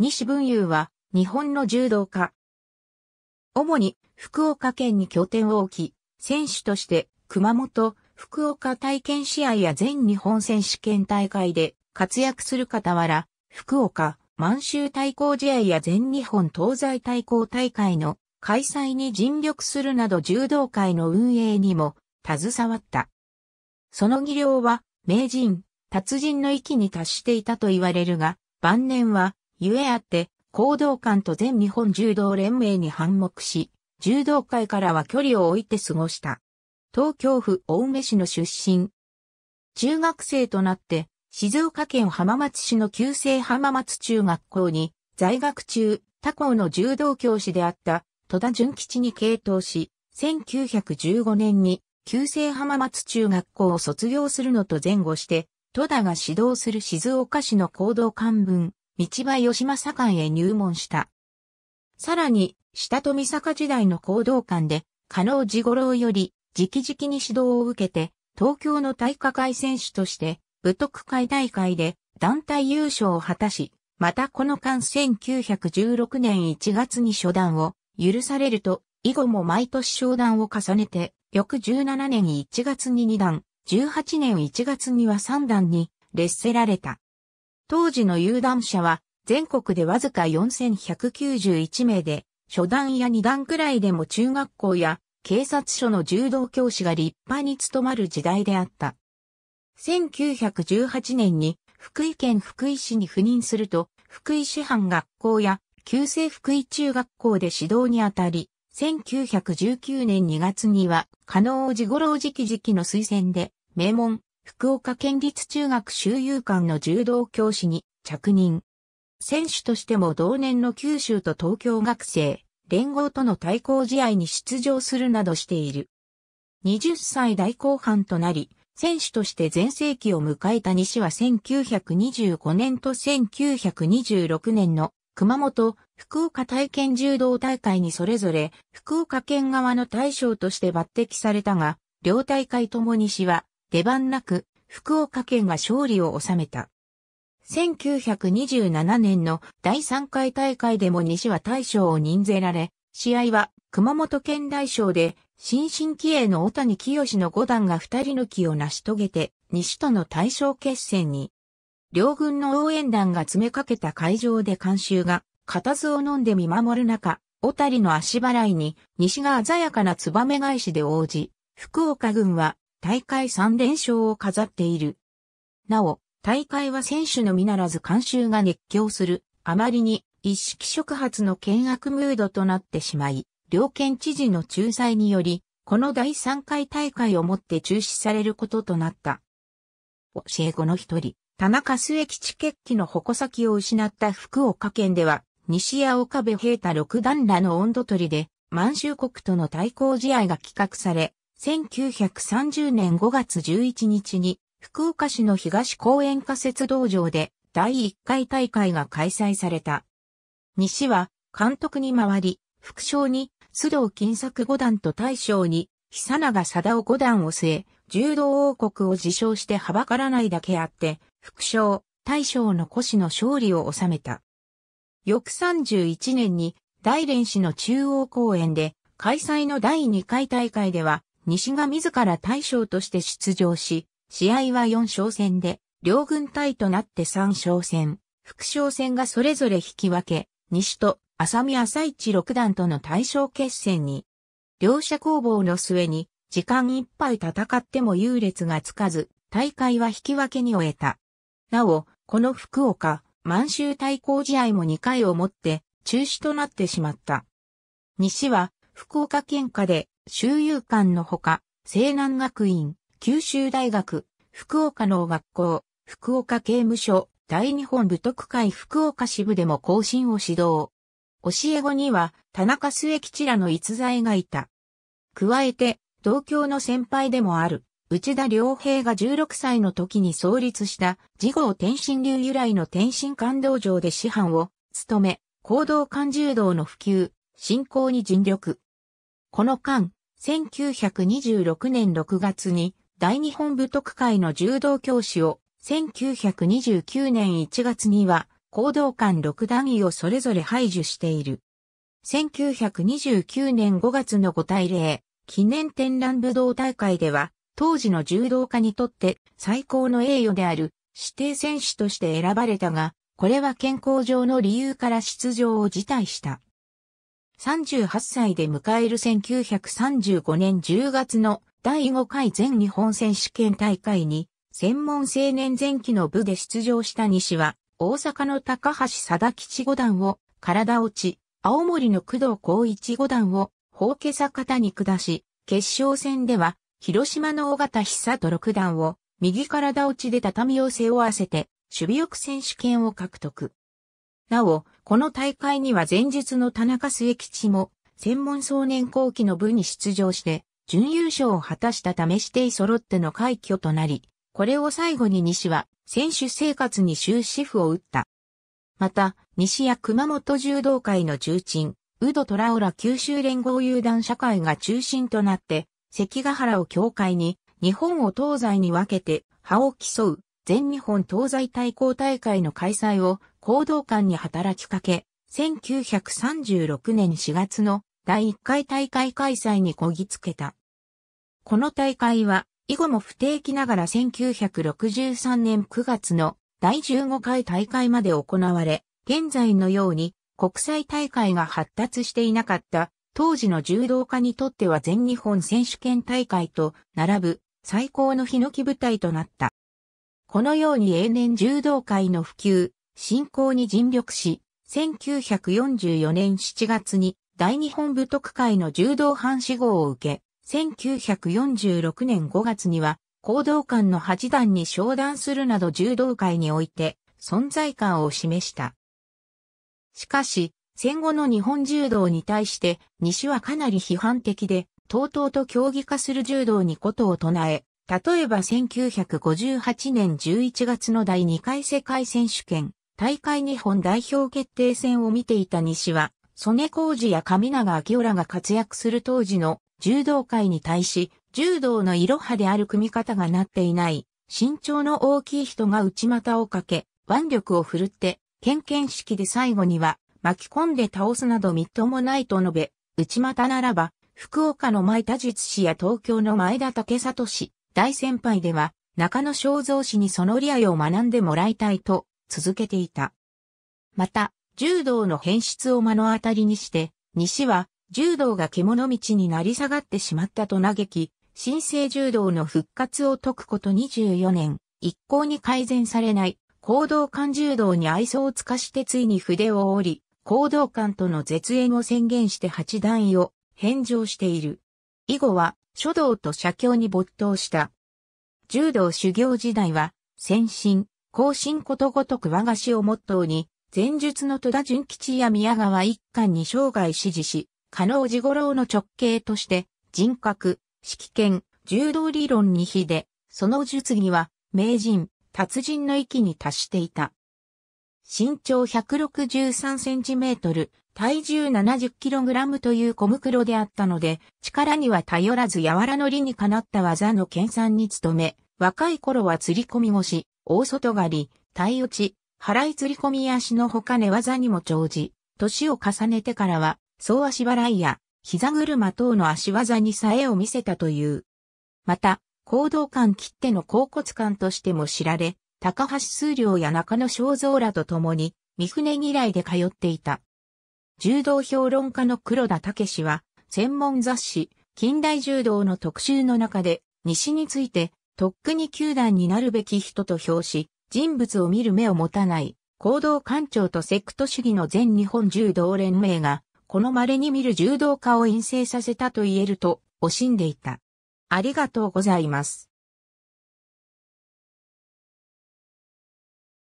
西文雄は日本の柔道家。主に福岡県に拠点を置き、選手として熊本、福岡体験試合や全日本選手権大会で活躍する傍ら、福岡、満州対抗試合や全日本東西対抗大会の開催に尽力するなど柔道会の運営にも携わった。その技量は名人、達人の域に達していたと言われるが、晩年は、ゆえあって、行動官と全日本柔道連盟に反目し、柔道界からは距離を置いて過ごした。東京府青梅市の出身。中学生となって、静岡県浜松市の旧制浜松中学校に在学中、他校の柔道教師であった戸田純吉に傾倒し、1915年に旧制浜松中学校を卒業するのと前後して、戸田が指導する静岡市の行動漢文、道場吉正館へ入門した。さらに、下富坂時代の行動館で、加納治五郎より、直々に指導を受けて、東京の大会会選手として、武徳会大会で団体優勝を果たし、またこの間1916年1月に初段を許されると、以後も毎年商談を重ねて、翌17年1月に2段、18年1月には3段に列せられた。当時の有段者は全国でわずか4191名で、初段や2段くらいでも中学校や警察署の柔道教師が立派に務まる時代であった。1918年に福井県福井市に赴任すると、福井師範学校や旧制福井中学校で指導にあたり、1919年2月には、加納寺五郎直々の推薦で、名門、福岡県立中学周遊館の柔道教師に着任。選手としても同年の九州と東京学生、連合との対抗試合に出場するなどしている。20歳代後半となり、選手として全盛期を迎えた西は1925年と1926年の熊本、福岡体験柔道大会にそれぞれ福岡県側の大将として抜擢されたが、両大会とも西は出番なく福岡県が勝利を収めた。1927年の第3回大会でも西は大将を任ぜられ、試合は熊本県大将で新進気鋭の小谷清の五段が二人抜きを成し遂げて西との大将決戦に両軍の応援団が詰めかけた会場で監修が、固唾を飲んで見守る中、小谷の足払いに、西が鮮やかなツバメ返しで応じ、福岡軍は大会3連勝を飾っている。なお、大会は選手のみならず監修が熱狂する、あまりに一式触発の険悪ムードとなってしまい、両県知事の仲裁により、この第3回大会をもって中止されることとなった。教え子の一人、田中末吉決起の矛先を失った福岡県では、西屋岡部平太六段らの温度取りで、満州国との対抗試合が企画され、1930年5月11日に、福岡市の東公園仮設道場で第1回大会が開催された。西は監督に回り、副将に須藤金作五段と大将に久永貞夫五段を据え、柔道王国を自称してはばからないだけあって、副将、大将の古市の勝利を収めた。翌31年に大連市の中央公園で開催の第2回大会では西が自ら大将として出場し、試合は4勝戦で両軍隊となって3勝戦、副将戦がそれぞれ引き分け、西と浅見朝一六段との対象決戦に、両者攻防の末に時間いっぱい戦っても優劣がつかず、大会は引き分けに終えた。なお、この福岡、満州対抗試合も2回をもって中止となってしまった。西は福岡県下で周遊館のほか、西南学院、九州大学、福岡農学校、福岡刑務所、大日本武徳会福岡支部でも更新を指導。教え子には田中末吉らの逸材がいた。加えて、同郷の先輩でもある、内田良平が16歳の時に創立した次号天心流由来の天心館道場で師範を務め、行動館柔道の普及、振興に尽力。この間、1926年6月に大日本武徳会の柔道教師を、1929年1月には行動官6段位をそれぞれ排除している。1929年5月の5対0記念展覧武道大会では、当時の柔道家にとって最高の栄誉である指定選手として選ばれたが、これは健康上の理由から出場を辞退した。38歳で迎える1935年10月の第5回全日本選手権大会に、専門青年前期の部で出場した西は、大阪の高橋貞吉五段を体落ち、青森の工藤光一五段を法家坂田に下し、決勝戦では、広島の尾形久人六段を右体落ちで畳を背負わせて、守備翼選手権を獲得。なお、この大会には前日の田中末吉も、専門少年後期の部に出場して、準優勝を果たしたため指定揃っての快挙となり、これを最後に西は、選手生活に終止符を打った。また、西や熊本柔道会の重鎮、宇戸虎浦九州連合有段社会が中心となって、関ヶ原を境界に、日本を東西に分けて、派を競う、全日本東西対抗大会の開催を行動官に働きかけ、1936年4月の第1回大会開催にこぎつけた。この大会は、以後も不定期ながら1963年9月の第15回大会まで行われ、現在のように国際大会が発達していなかった当時の柔道家にとっては全日本選手権大会と並ぶ最高のヒノキ舞台となった。このように永年柔道会の普及、進行に尽力し、1944年7月に大日本武徳会の柔道藩士号を受け、1946年5月には行動官の八段に昇段するなど柔道界において存在感を示した。しかし、戦後の日本柔道に対して西はかなり批判的で、とうとうと競技化する柔道にことを唱え、例えば1958年11月の第2回世界選手権、大会日本代表決定戦を見ていた西は、曽根工事や上永明夫らが活躍する当時の柔道界に対し、柔道の色派である組み方がなっていない、身長の大きい人が内股をかけ、腕力を振るって、県県式で最後には、巻き込んで倒すなどみっともないと述べ、内股ならば、福岡の前田術師や東京の前田武里氏、大先輩では、中野正蔵氏にその理合を学んでもらいたいと続けていた。また、柔道の変質を目の当たりにして、西は柔道が獣道になり下がってしまったと嘆き、新生柔道の復活を解くこと24年、一向に改善されない行動官柔道に愛想を尽かしてついに筆を折り、行動官との絶縁を宣言して八段位を返上している。以後は書道と写経に没頭した。柔道修行時代は、先進、後進ことごとく和菓子をモットーに、前述の戸田淳吉や宮川一貫に生涯支持し、加納治五郎の直系として、人格、指揮権、柔道理論に比で、その術技は、名人、達人の域に達していた。身長163センチメートル、体重70キログラムという小袋であったので、力には頼らず柔らのりにかなった技の研鑽に努め、若い頃は釣り込み腰、大外刈り、体打ち、払い釣り込み足の他寝技にも長じ、年を重ねてからは、総足払いや、膝車等の足技にさえを見せたという。また、行動感切っての甲骨感としても知られ、高橋数量や中野正蔵らと共に、三船嫌いで通っていた。柔道評論家の黒田武は、専門雑誌、近代柔道の特集の中で、西について、とっくに球団になるべき人と評し、人物を見る目を持たない、行動官庁とセクト主義の全日本柔道連盟が、この稀に見る柔道家を陰性させたと言えると、惜しんでいた。ありがとうございます。